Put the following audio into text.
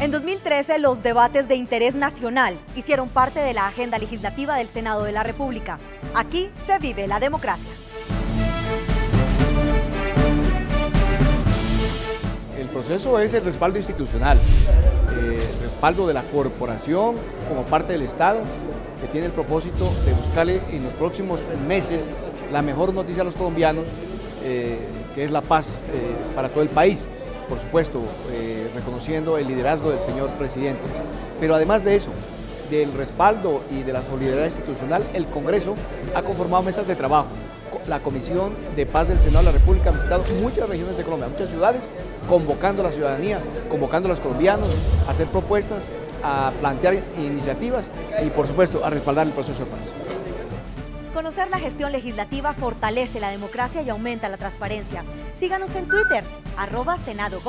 En 2013, los debates de interés nacional hicieron parte de la agenda legislativa del Senado de la República. Aquí se vive la democracia. El proceso es el respaldo institucional, eh, respaldo de la corporación como parte del Estado, que tiene el propósito de buscarle en los próximos meses la mejor noticia a los colombianos, eh, que es la paz eh, para todo el país por supuesto, eh, reconociendo el liderazgo del señor presidente. Pero además de eso, del respaldo y de la solidaridad institucional, el Congreso ha conformado mesas de trabajo. La Comisión de Paz del Senado de la República ha visitado muchas regiones de Colombia, muchas ciudades, convocando a la ciudadanía, convocando a los colombianos a hacer propuestas, a plantear iniciativas y, por supuesto, a respaldar el proceso de paz. Conocer la gestión legislativa fortalece la democracia y aumenta la transparencia. Síganos en Twitter, arroba Senado.